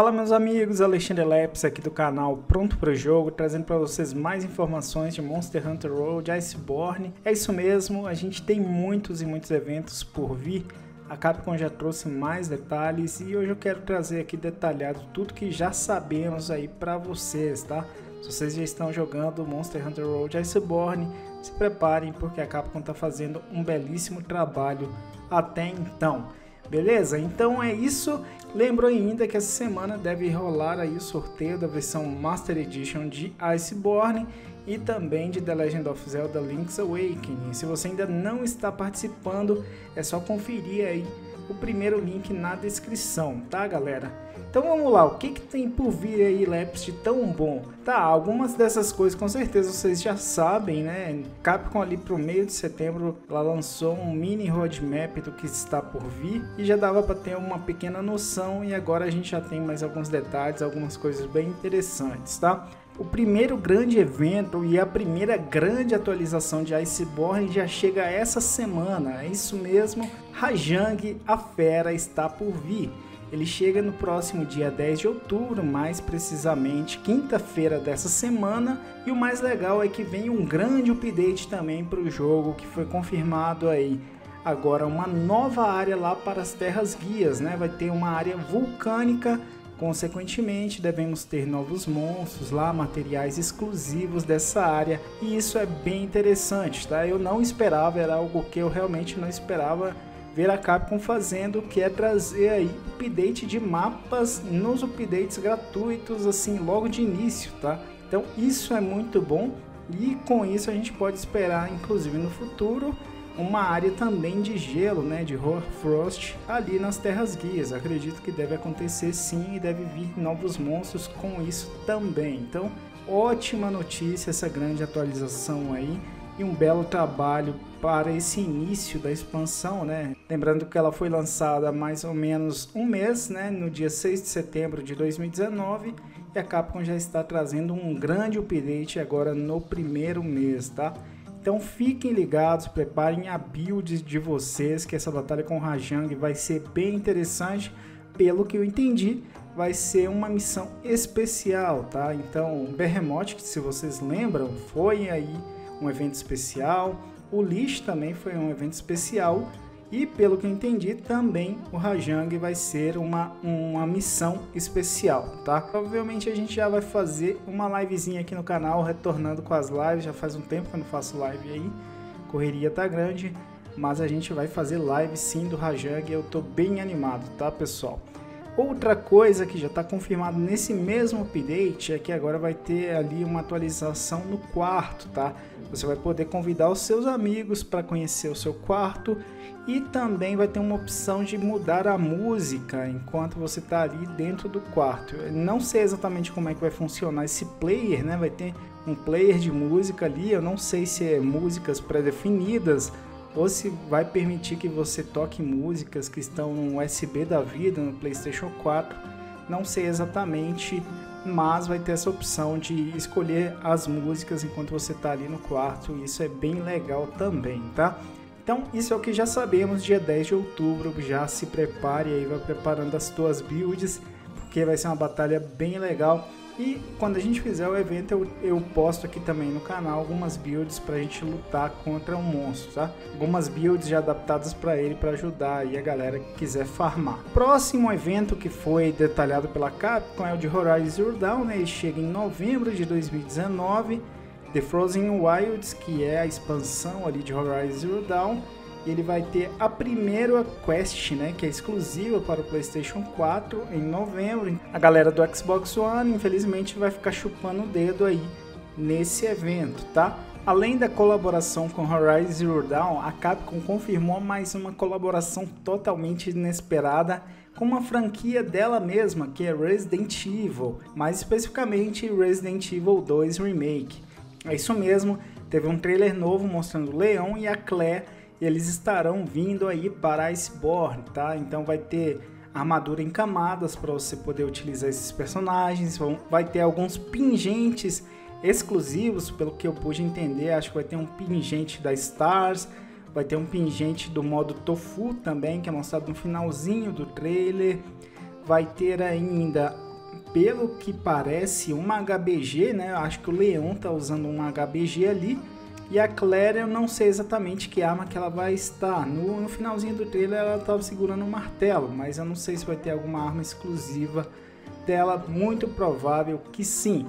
Fala meus amigos, Alexandre Leps aqui do canal Pronto para o Jogo, trazendo para vocês mais informações de Monster Hunter World Iceborne. É isso mesmo, a gente tem muitos e muitos eventos por vir. A Capcom já trouxe mais detalhes e hoje eu quero trazer aqui detalhado tudo que já sabemos aí para vocês, tá? Se vocês já estão jogando Monster Hunter World Iceborne, se preparem porque a Capcom está fazendo um belíssimo trabalho até então. Beleza? Então é isso. Lembro ainda que essa semana deve rolar aí o sorteio da versão Master Edition de Iceborne e também de The Legend of Zelda Link's Awakening. Se você ainda não está participando, é só conferir aí o primeiro link na descrição, tá galera? Então vamos lá, o que, que tem por vir aí, Leps, de tão bom? Tá, algumas dessas coisas com certeza vocês já sabem, né? Capcom ali pro meio de setembro, ela lançou um mini roadmap do que está por vir e já dava para ter uma pequena noção e agora a gente já tem mais alguns detalhes, algumas coisas bem interessantes, tá? O primeiro grande evento e a primeira grande atualização de Iceborne já chega essa semana. É isso mesmo, Rajang, a fera, está por vir. Ele chega no próximo dia 10 de outubro, mais precisamente quinta-feira dessa semana. E o mais legal é que vem um grande update também para o jogo que foi confirmado aí. Agora uma nova área lá para as terras guias, né? Vai ter uma área vulcânica Consequentemente, devemos ter novos monstros lá, materiais exclusivos dessa área, e isso é bem interessante, tá? Eu não esperava, era algo que eu realmente não esperava ver a Capcom fazendo, que é trazer aí update de mapas nos updates gratuitos assim logo de início, tá? Então isso é muito bom e com isso a gente pode esperar inclusive no futuro uma área também de gelo, né, de Hoarfrost, ali nas Terras Guias. Acredito que deve acontecer sim e deve vir novos monstros com isso também. Então, ótima notícia essa grande atualização aí e um belo trabalho para esse início da expansão, né? Lembrando que ela foi lançada há mais ou menos um mês, né, no dia 6 de setembro de 2019, e a Capcom já está trazendo um grande update agora no primeiro mês, tá? Então fiquem ligados, preparem a build de vocês, que essa batalha com Rajang vai ser bem interessante. Pelo que eu entendi, vai ser uma missão especial, tá? Então, Behemoth, que se vocês lembram, foi aí um evento especial. O Lich também foi um evento especial. E pelo que eu entendi, também o Rajang vai ser uma, uma missão especial, tá? Provavelmente a gente já vai fazer uma livezinha aqui no canal, retornando com as lives. Já faz um tempo que eu não faço live aí, correria tá grande, mas a gente vai fazer live sim do Rajang eu tô bem animado, tá pessoal? Outra coisa que já está confirmado nesse mesmo update é que agora vai ter ali uma atualização no quarto, tá? Você vai poder convidar os seus amigos para conhecer o seu quarto e também vai ter uma opção de mudar a música enquanto você está ali dentro do quarto. Eu não sei exatamente como é que vai funcionar esse player, né? Vai ter um player de música ali, eu não sei se é músicas pré-definidas ou se vai permitir que você toque músicas que estão no USB da vida, no PlayStation 4. Não sei exatamente, mas vai ter essa opção de escolher as músicas enquanto você está ali no quarto. Isso é bem legal também, tá? Então, isso é o que já sabemos, dia 10 de outubro, já se prepare aí, vai preparando as tuas builds, porque vai ser uma batalha bem legal. E quando a gente fizer o evento, eu, eu posto aqui também no canal algumas builds para a gente lutar contra um monstro, tá? Algumas builds já adaptadas para ele para ajudar aí a galera que quiser farmar. Próximo evento que foi detalhado pela Capcom é o de Horizon Zero Dawn, né? Ele chega em novembro de 2019. The Frozen Wilds, que é a expansão ali de Horizon Zero Dawn ele vai ter a primeira quest, né, que é exclusiva para o PlayStation 4 em novembro. A galera do Xbox One, infelizmente, vai ficar chupando o dedo aí nesse evento, tá? Além da colaboração com Horizon Zero Dawn, a Capcom confirmou mais uma colaboração totalmente inesperada com uma franquia dela mesma, que é Resident Evil, mais especificamente Resident Evil 2 Remake. É isso mesmo, teve um trailer novo mostrando o Leon e a Claire eles estarão vindo aí para Iceborne, tá? Então vai ter armadura em camadas para você poder utilizar esses personagens, vai ter alguns pingentes exclusivos, pelo que eu pude entender, acho que vai ter um pingente da Stars, vai ter um pingente do modo Tofu também, que é mostrado no finalzinho do trailer, vai ter ainda pelo que parece, uma HBG, né? Acho que o Leon tá usando um HBG ali. E a Claire, eu não sei exatamente que arma que ela vai estar. No, no finalzinho do trailer, ela estava segurando um martelo, mas eu não sei se vai ter alguma arma exclusiva dela. Muito provável que sim.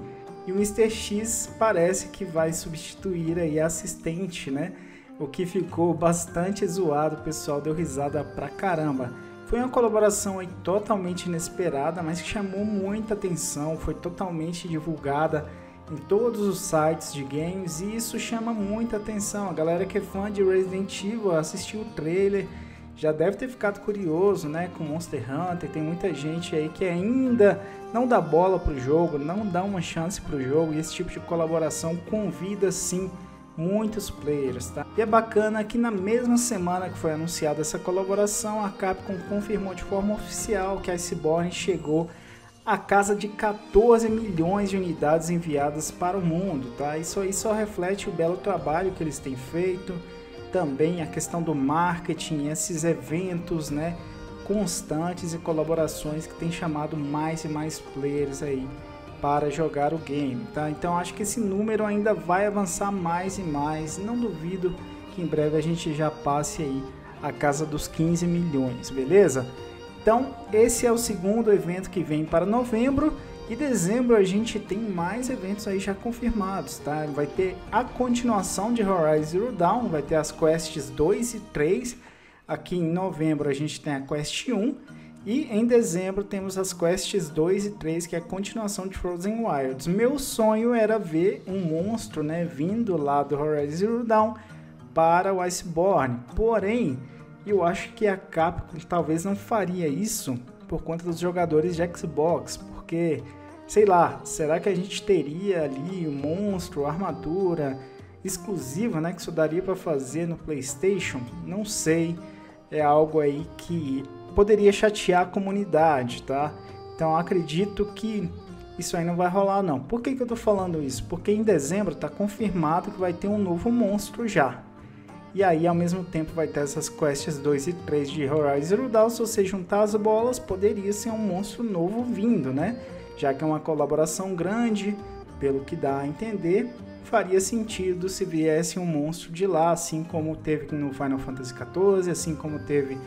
E o Mr. X parece que vai substituir aí a assistente, né? O que ficou bastante zoado, o pessoal deu risada pra caramba. Foi uma colaboração aí totalmente inesperada, mas que chamou muita atenção, foi totalmente divulgada em todos os sites de games e isso chama muita atenção. A galera que é fã de Resident Evil assistiu o trailer, já deve ter ficado curioso, né, com Monster Hunter. Tem muita gente aí que ainda não dá bola pro jogo, não dá uma chance pro jogo e esse tipo de colaboração convida sim muitos players, tá? E é bacana que na mesma semana que foi anunciada essa colaboração, a Capcom confirmou de forma oficial que a Iceborne chegou a casa de 14 milhões de unidades enviadas para o mundo, tá? Isso aí só reflete o belo trabalho que eles têm feito, também a questão do marketing, esses eventos, né, constantes e colaborações que tem chamado mais e mais players aí para jogar o game, tá? Então acho que esse número ainda vai avançar mais e mais. Não duvido que em breve a gente já passe aí a casa dos 15 milhões, beleza? Então esse é o segundo evento que vem para novembro e dezembro a gente tem mais eventos aí já confirmados, tá? Vai ter a continuação de Horizon Zero Dawn, vai ter as quests 2 e 3. Aqui em novembro a gente tem a quest 1 e em dezembro temos as quests 2 e 3, que é a continuação de Frozen Wilds. Meu sonho era ver um monstro, né, vindo lá do Horizon Zero Dawn para o Iceborne. Porém, eu acho que a Capcom talvez não faria isso por conta dos jogadores de Xbox, porque sei lá, será que a gente teria ali um monstro, armadura exclusiva, né, que isso daria para fazer no PlayStation? Não sei. É algo aí que poderia chatear a comunidade, tá? Então acredito que isso aí não vai rolar não. Por que, que eu tô falando isso? Porque em dezembro tá confirmado que vai ter um novo monstro já. E aí ao mesmo tempo vai ter essas quests 2 e 3 de Horizon Zero Dawn, se você juntar as bolas, poderia ser um monstro novo vindo, né? Já que é uma colaboração grande, pelo que dá a entender, faria sentido se viesse um monstro de lá, assim como teve no Final Fantasy XIV, assim como teve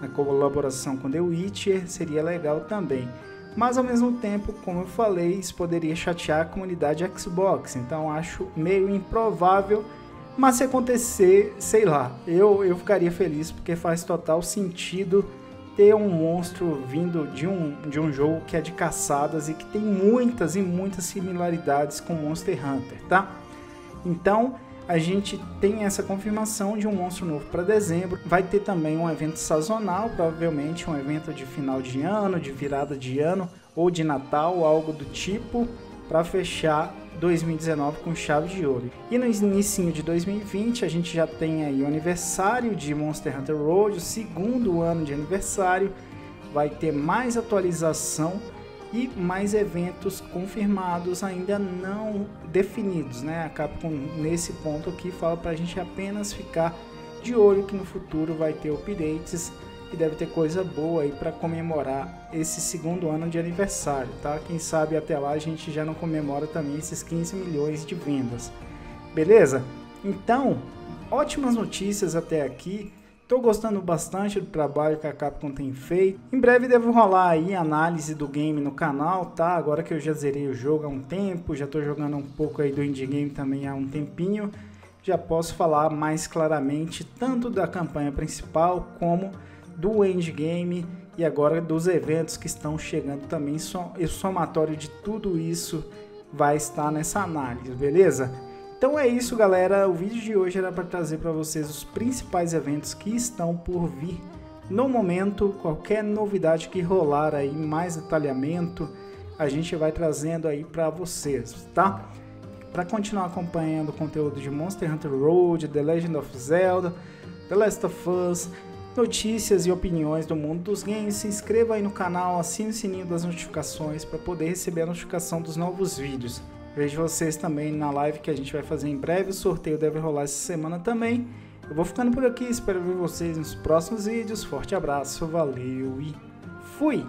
na colaboração com The Witcher seria legal também. Mas ao mesmo tempo, como eu falei, isso poderia chatear a comunidade Xbox, então acho meio improvável. Mas se acontecer, sei lá, eu, eu ficaria feliz porque faz total sentido ter um monstro vindo de um, de um jogo que é de caçadas e que tem muitas e muitas similaridades com Monster Hunter, tá? Então, a gente tem essa confirmação de um monstro novo para dezembro. Vai ter também um evento sazonal, provavelmente um evento de final de ano, de virada de ano ou de Natal, algo do tipo, para fechar 2019 com chave de ouro. E no início de 2020 a gente já tem aí o aniversário de Monster Hunter Road, o segundo ano de aniversário. Vai ter mais atualização e mais eventos confirmados ainda não definidos, né? A Capcom nesse ponto aqui fala para a gente apenas ficar de olho que no futuro vai ter updates e deve ter coisa boa aí para comemorar esse segundo ano de aniversário, tá? Quem sabe até lá a gente já não comemora também esses 15 milhões de vendas. Beleza? Então, ótimas notícias até aqui. Estou gostando bastante do trabalho que a Capcom tem feito. Em breve devo rolar aí análise do game no canal, tá? Agora que eu já zerei o jogo há um tempo, já estou jogando um pouco aí do indie game também há um tempinho, já posso falar mais claramente tanto da campanha principal como do endgame e agora dos eventos que estão chegando também. O somatório de tudo isso vai estar nessa análise, beleza? Então é isso, galera. O vídeo de hoje era para trazer para vocês os principais eventos que estão por vir no momento. Qualquer novidade que rolar aí, mais detalhamento, a gente vai trazendo aí para vocês, tá? Para continuar acompanhando o conteúdo de Monster Hunter Road, The Legend of Zelda, The Last of Us, notícias e opiniões do mundo dos games, se inscreva aí no canal, assine o sininho das notificações para poder receber a notificação dos novos vídeos. Vejo vocês também na live que a gente vai fazer em breve. O sorteio deve rolar essa semana também. Eu vou ficando por aqui, espero ver vocês nos próximos vídeos. Forte abraço, valeu e fui!